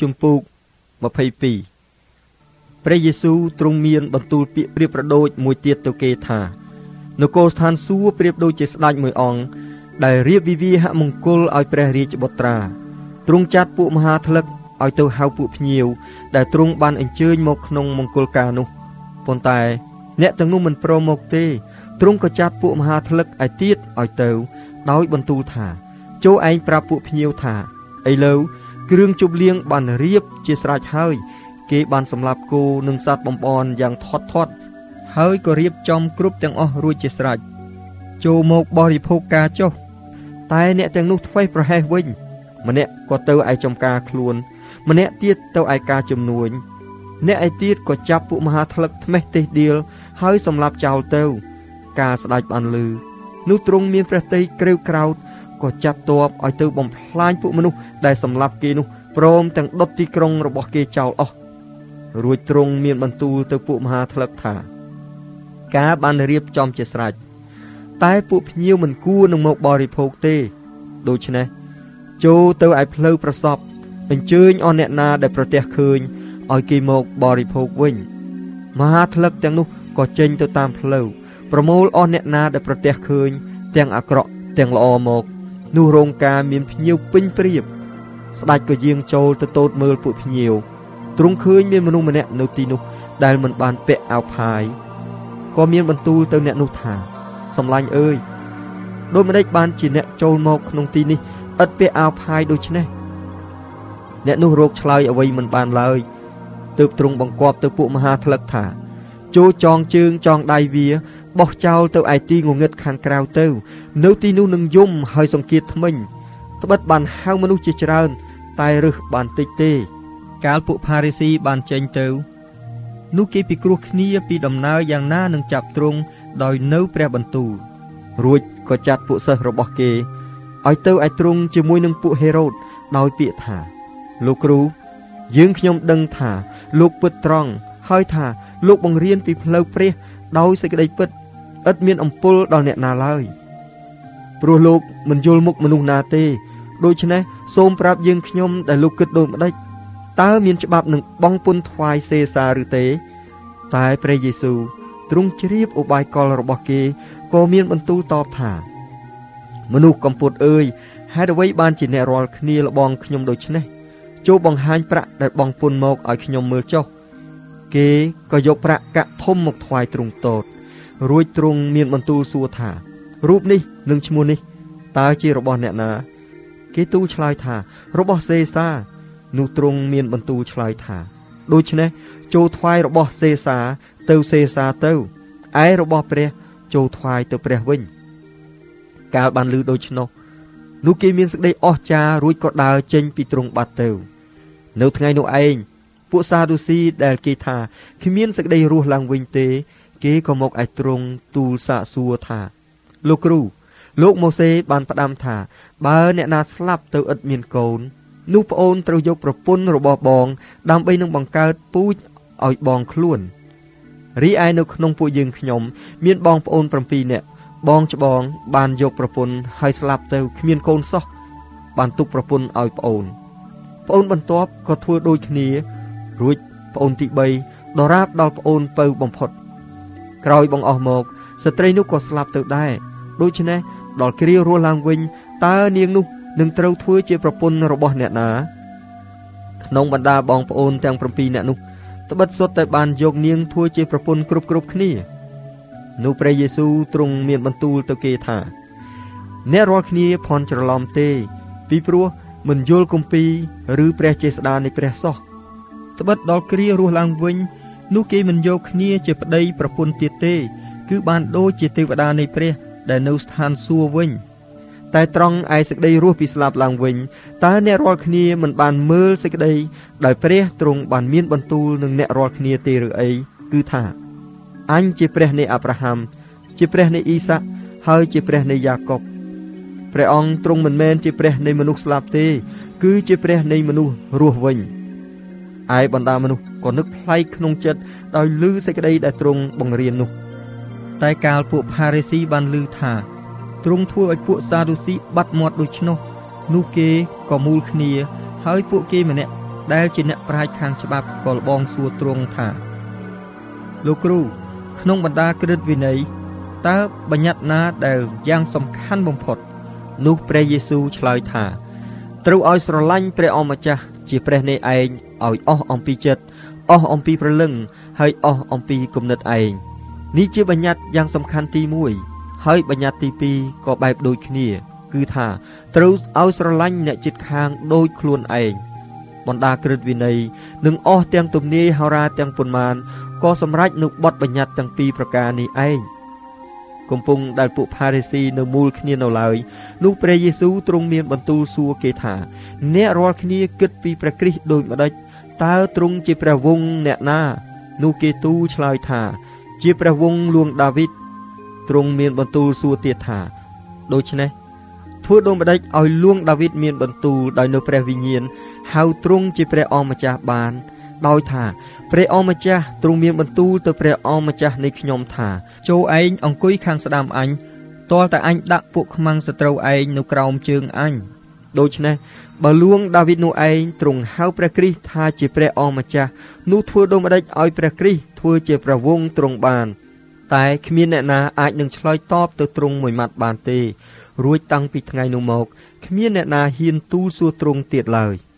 ជំពូក22ព្រះយេស៊ូវទ្រង់មានបន្ទូលពាក្យប្រៀបប្រដូចមួយទៀតទៅគេថានគរស្ថានសួគ៌ប្រៀបដូចជាស្ដេចមួយអង្គដែលរៀបវិវាហមង្គលឲ្យព្រះរាជបុត្រាទ្រង់ចាត់ពួកមហាថ្លឹកឲ្យទៅហៅពួកភ្ញៀវដែលទ្រង់បានអញ្ជើញមកក្នុងមង្គលការនោះប៉ុន្តែ អ្នកទាំងនោះមិនព្រមមកទេទ្រង់ក៏ចាត់ពួកមហាថ្លឹកឲ្យទៀតឲ្យទៅ ដោយបន្ទូលថា ចូលឯងប្រាប់ពួកភ្ញៀវថាឥឡូវ គ្រឿងជប់លៀងបានរៀបជាស្រេចហើយ គេបានសម្លាប់គោនិងសត្វបំបនយ៉ាងធាត់ធាត់ហើយក៏រៀបចំគ្រប់ទាំងអស់រួចជាស្រេចចូលមកបរិភោគការចុះតែអ្នកទាំងនោះធ្វេសប្រហែសវិញ ម្នាក់ក៏ទៅឯចំការខ្លួន ម្នាក់ទៀតទៅឯការជំនួញអ្នកឯទៀតក៏ចាប់ពួកមហាថ្លឹកថ្មេះទេសដៀលហើយសម្លាប់ចោលទៅ ការស្ដេចបានលឺនោះទ្រង់មានព្រះតីក្រេវក្រោត ក៏ចាត់ទ័ពឲ្យទៅបំផ្លាញពួកមនុស្សដែលសម្លាប់គេនោះព្រមទាំងដុតទីក្រុងរបស់គេចោលអស់រួចទ្រង់មានបន្ទូលទៅពួកមហាថ្លឹកថា ការបានរៀបចំជាស្រេចតែពួកភ្ញៀវមិនគួរនឹងមកបរិភោគទេដូច្នេះចូលទៅឯផ្លូវប្រសពអញ្ជើញអស់អ្នកណាដែលប្រទះឃើញឲ្យគេមកបរិភោគវិញមហាថ្លឹកទាំងនោះក៏ចេញទៅតាមផ្លូវប្រមូលអស់អ្នកណាដែលប្រទះឃើញទាំងអាក្រក់ទាំងល្អមក នោះរោងការមានភ្ញៀវពេញព្រៀបស្ដេចក៏យាងចូលទៅតូតមើលពួកភ្ញៀវទ្រង់ឃើញមានមនុស្សម្នាក់នៅទីនោះដែលមិនបានពាក់អាវផាយក៏មានបន្ទូលទៅអ្នកនោះថាសំឡាញ់អើយដូចម្ដេចបានជាអ្នកចូលមកក្នុងទីនេះឥតពាក់អាវផាយដូច្នេះអ្នកនោះរោគឆ្លើយអ្វីមិនបានឡើយទើបទ្រង់បង្គាប់ទៅពួកមហាថ្លឹកថាចូលចងជើងចងដៃវា បោះចោលទៅឯទីងងឹតខាងក្រៅទៅ នៅទីនោះនឹងយំហើយសង្កៀតថ្មិញត្បិតបានហៅមនុស្សជាច្រើន តែរឹសបានតិចទេ កាលពួកផារីស៊ីបានចេញទៅនោះគេពិគ្រោះគ្នាពីដំណើរយ៉ាងណានឹងចាប់ទ្រង់ដោយនៅព្រះបន្ទូលរួចក៏ចាត់ពួកសិស្សរបស់គេឲ្យទៅឯទ្រង់ជាមួយនឹងពួកហេរ៉ូតដោយពាក្យថាលោកគ្រូ យើងខ្ញុំដឹងថា លោកពិតត្រង់ហើយថា លោកបង្រៀនពីផ្លូវព្រះដោយសេចក្តីពិត ឥតមានអំពុលដល់អ្នកណាឡើយព្រោះលោកមិនយល់មុខមនុស្សណាទេដូច្នេះសូមប្រាប់យើងខ្ញុំដែលលោកគិតដូចម្ដេចតើមានច្បាប់នឹងបងពុនថ្វាយសេសាឬទេ តែព្រះយេស៊ូវទ្រង់ជ្រាបឧបាយកលរបស់គេក៏មានបន្ទូលតបថាមនុស្សកំពុតអើយហេតុអ្វីបានជាអ្នករាល់គ្នាលបងខ្ញុំដូច្នេះចូលបង្ហាញប្រាក់ដែលបងពុនមកឲ្យខ្ញុំមើលចុះគេក៏យកប្រាក់កាក់ធំមកថ្វាយទ្រង់តូត រួចទ្រង់មានបន្ទូលសួរថារូបនេះនិងឈ្មោះនេះតើជារបស់អ្នកណា គេទូលឆ្លើយថារបស់សេសានោះទ្រង់មានបន្ទូលឆ្លើយថាដូច្នេះចូលថ្វាយរបស់សេសាទៅសេសាទៅឯរបស់ព្រះចូលថ្វាយទៅព្រះវិញ កាលបានឮដូច្នោះនោះគេមានសេចក្តីអស្ចារ្យរួចក៏ដើរចេញពីទ្រង់បាត់ទៅ នៅថ្ងៃនោះឯងពួកសាឌូស៊ីដែលគេថាគ្មានសេចក្តីរស់ឡើងវិញទេ គេក៏មកឯទ្រង់ទូលសាកសួរថា លោកគ្រូ លោកម៉ូសេបានផ្ដាំថា បើអ្នកណាស្លាប់ទៅឥតមានកូន នោះប្អូនត្រូវយកប្រពន្ធរបស់បង ដើម្បីនឹងបង្កើតពូជឲ្យបងខ្លួនរីឯនៅក្នុងពួកយើងខ្ញុំមានបងប្អូន7នាក់បងច្បងបានយកប្រពន្ធហើយស្លាប់ទៅគ្មានកូនសោះបានទុកប្រពន្ធឲ្យប្អូនប្អូនបន្ទាប់ក៏ធ្វើដូចគ្នារួចប្អូនទី3ដរាបដល់ប្អូនពៅបំផុត ក្រោយបងអស់មក ស្ត្រីនោះក៏ស្លាប់ទៅដែរដូច្នេះដល់គ្រារស់ឡើងវិញតើនាងនោះនឹងត្រូវធ្វើជាប្រពន្ធរបស់អ្នកណាក្នុងបរ្ដាបងប្អូនទាំង7នាក់នោះត្បិតសុទ្ធតែបានយកនាងធ្វើជាប្រពន្ធគ្រប់គ្រប់គ្នានោះព្រះយេស៊ូវទ្រង់មានបន្ទូលទៅគេថាអ្នករាល់គ្នាភ័ន្តច្រឡំទេ ពីព្រោះមិនយល់គម្ពីរឬព្រះចេស្តានៃព្រះសោះត្បិតដល់គ្រារស់ឡើងវិញ នោះគេមិនយកគ្នាជាប្តីប្រពន្ធទៀតទេ គឺបានដូចជាទេវតានៃព្រះ ដែលនៅស្ថានសួគ៌វិញតែត្រង់ឯសេចក្តីរស់ពីស្លាប់ឡើងវិញតើអ្នករាល់គ្នាមិនបានមើលសេចក្តីដោយព្រះទ្រង់បានមានបន្ទូលនឹងអ្នករាល់គ្នាទេឬអីគឺថាអញជាព្រះនៃអាប់រ៉ាហាំជាព្រះនៃអ៊ីសាក់ហើយជាព្រះនៃយ៉ាកុបព្រះអង្គទ្រង់មិនមែនជាព្រះនៃមនុស្សស្លាប់ទេ គឺជាព្រះនៃមនុស្សរស់វិញ ឯបណ្ដាមនុស្សក៏នឹកប្លែកក្នុងចិត្តដោយឮសេចក្តីដែលទ្រង់បង្រៀននោះ តែកាលពួកផារេស៊ីបានឮថាទ្រង់ធ្វើឲ្យពួកសាឌូស៊ីបាត់មាត់ដូច្នោះនោះគេក៏មូលគ្នា ហើយពួកគេម្នាក់ដែលជាអ្នកប្រាជ្ញខាងច្បាប់ក៏លបងសួរទ្រង់ថាលោកគ្រូ ក្នុងបណ្ដាក្រឹតវិន័យតើបញ្ញត្តិណាដែលយ៉ាងសំខាន់បំផុត នោះព្រះយេស៊ូវឆ្លើយថាត្រូវឲ្យស្រឡាញ់ព្រះអម្ចាស់ ជាព្រះនៃឯងឲ្យអស់អំពីចិត្តអស់អំពីព្រលឹង ហើយអស់អំពីគំនិតឯងនេះជាបញ្ញត្តិយ៉ាងសំខាន់ទី1ហើយបញ្ញត្តិទី2ក៏បែបដូចគ្នា គឺថាត្រូវឲ្យស្រឡាញ់អ្នកជិតខាងដូចខ្លួនឯងបណ្ដាក្រឹតវិន័យនិងអស់ទាំងទំនាយហោរាទាំងប៉ុន្មានក៏សម្រេចនៅបទបញ្ញត្តិទាំងពីរប្រការនេះឯង កំពុងដែលពួកផារីស៊ីនៅមូលគ្នានៅឡើយនោះព្រះយេស៊ូវទ្រង់មានបន្ទូលសួរគេថា អ្នករាល់គ្នាគិតពីព្រះគ្រីស្ទដូចម្ដេចតើទ្រង់ជាព្រះវង្សអ្នកណា នោះគេទូលឆ្លើយថា ជាព្រះវង្សលួងដាវីតទ្រង់មានបន្ទូលសួរទៀតថាដូច្នេះធ្វើដូចម្ដេចឲ្យលួងដាវីតមានបន្ទូលដោយនៅព្រះវិញ្ញាណហៅទ្រង់ជាព្រះអម្ចាស់បាន ដោយថាព្រះអម្ចាស់ទ្រង់មានបន្ទូលទៅព្រះអម្ចាស់នៃខ្ញុំថាចូលឯងអង្គុយខាងស្ដាំអញទាល់តែអញដាក់ពួកខ្មាំងសត្រូវឯងនៅក្រោមជើងអញដូច្នេះបើលួងដាវីតនោះឯងទ្រង់ហៅព្រះគ្រីស្ទថាជាព្រះអម្ចាស់នោះធ្វើដូចម្ដេចឲ្យព្រះគ្រីស្ទធ្វើជាព្រះវង្សទ្រង់បាន តែគ្មានអ្នកណាអាចនឹងឆ្លើយតបទៅទ្រង់មួយម៉ាត់បានទេ រួចតាំងពីថ្ងៃនោះមកគ្មានអ្នកណាហ៊ានទូលសួរទ្រង់ទៀតឡើយ។